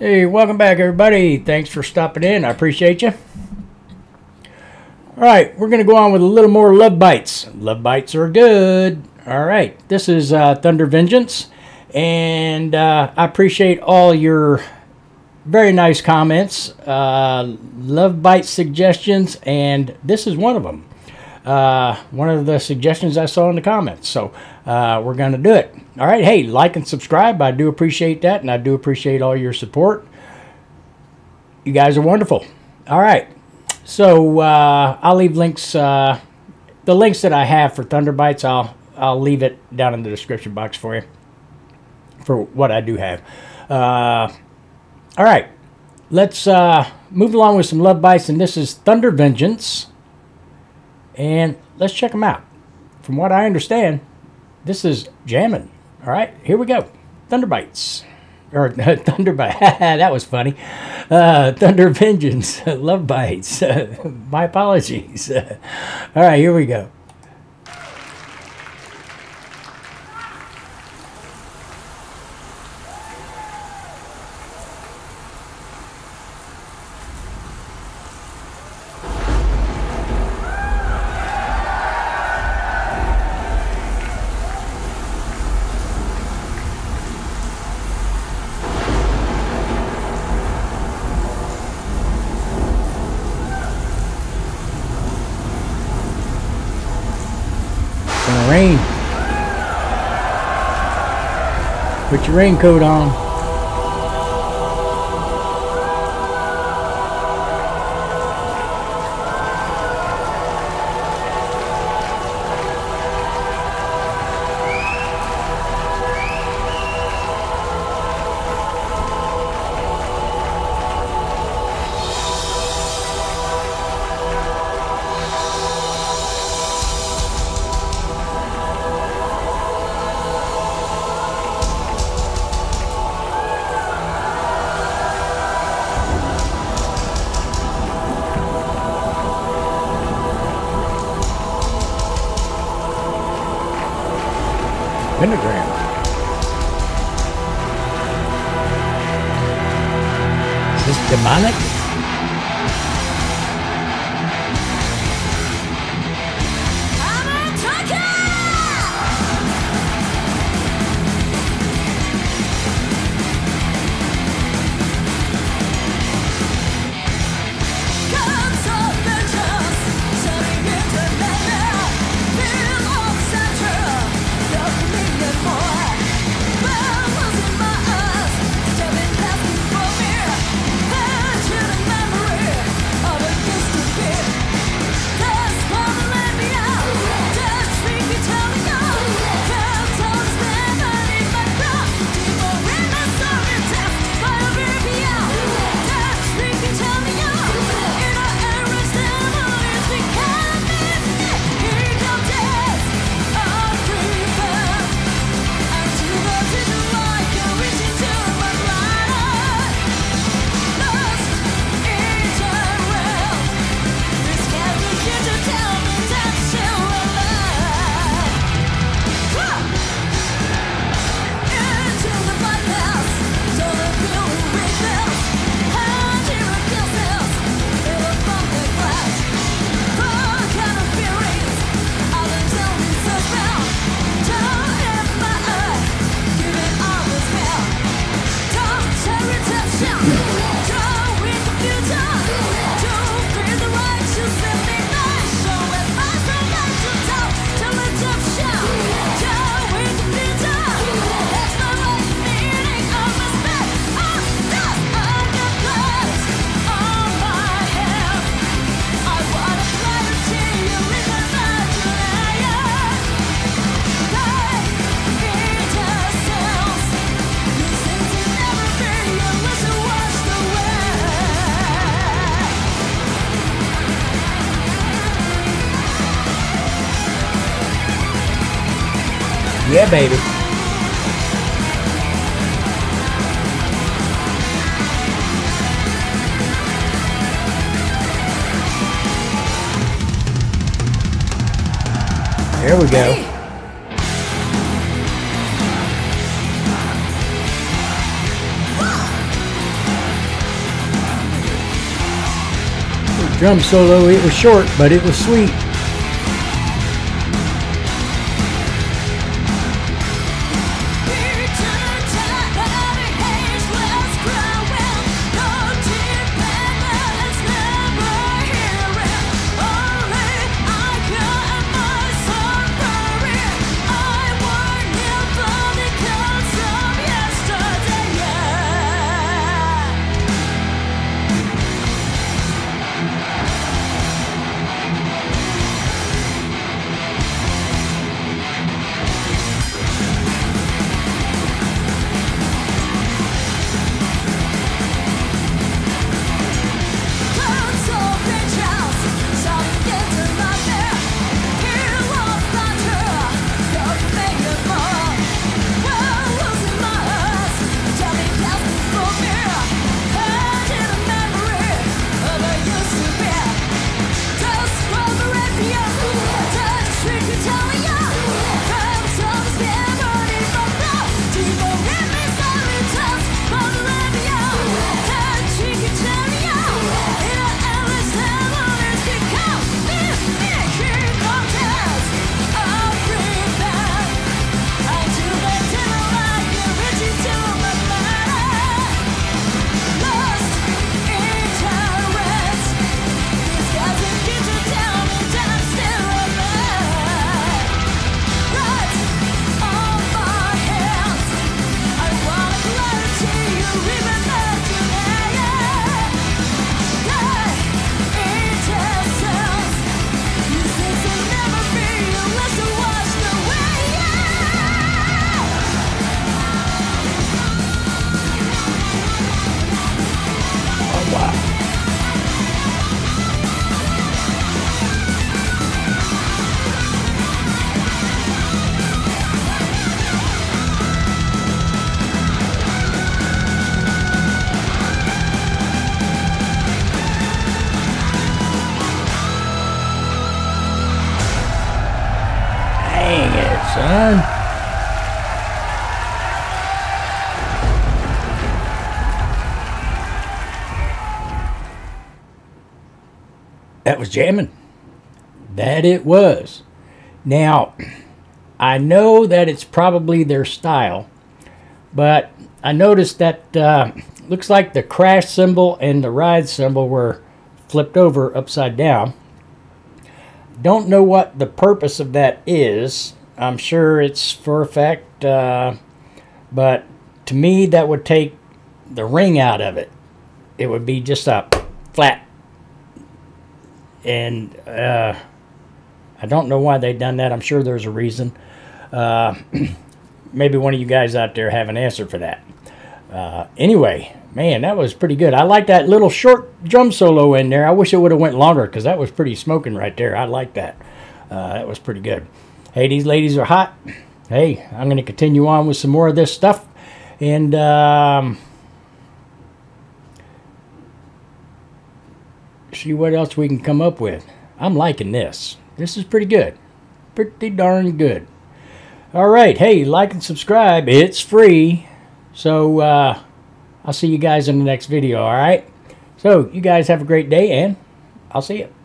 Hey, welcome back, everybody. Thanks for stopping in. I appreciate you. All right, we're going to go on with a little more love bites. Love bites are good. All right, this is uh, Thunder Vengeance, and uh, I appreciate all your very nice comments, uh, love bite suggestions, and this is one of them. Uh, one of the suggestions I saw in the comments. So uh, we're going to do it. All right. Hey, like and subscribe. I do appreciate that, and I do appreciate all your support. You guys are wonderful. All right. So uh, I'll leave links. Uh, the links that I have for Thunder Bites, I'll I'll leave it down in the description box for you for what I do have. Uh, all right. Let's move along with some love bites, and this is Thunder Vengeance and let's check them out. From what I understand, this is jamming. All right, here we go. Thunderbites. Or Thunderbite. that was funny. Uh, Thunder Vengeance. Love Bites. my apologies. All right, here we go. Gonna rain. Put your raincoat on. Pentagram. Is this demonic? Yeah, baby. There we go. Hey. Drum solo, it was short, but it was sweet. Was jamming. That it was. Now, I know that it's probably their style, but I noticed that uh, looks like the crash cymbal and the ride cymbal were flipped over upside down. Don't know what the purpose of that is. I'm sure it's for effect, uh, but to me, that would take the ring out of it. It would be just a flat. And uh, I don't know why they've done that. I'm sure there's a reason. Uh, maybe one of you guys out there have an answer for that. Uh, anyway, man, that was pretty good. I like that little short drum solo in there. I wish it would have went longer because that was pretty smoking right there. I like that. Uh, that was pretty good. Hey, these ladies are hot. Hey, I'm going to continue on with some more of this stuff. And um, see what else we can come up with. I'm liking this. This is pretty good. Pretty darn good. All right. Hey, like and subscribe. It's free. So uh, I'll see you guys in the next video. All right. So you guys have a great day and I'll see you.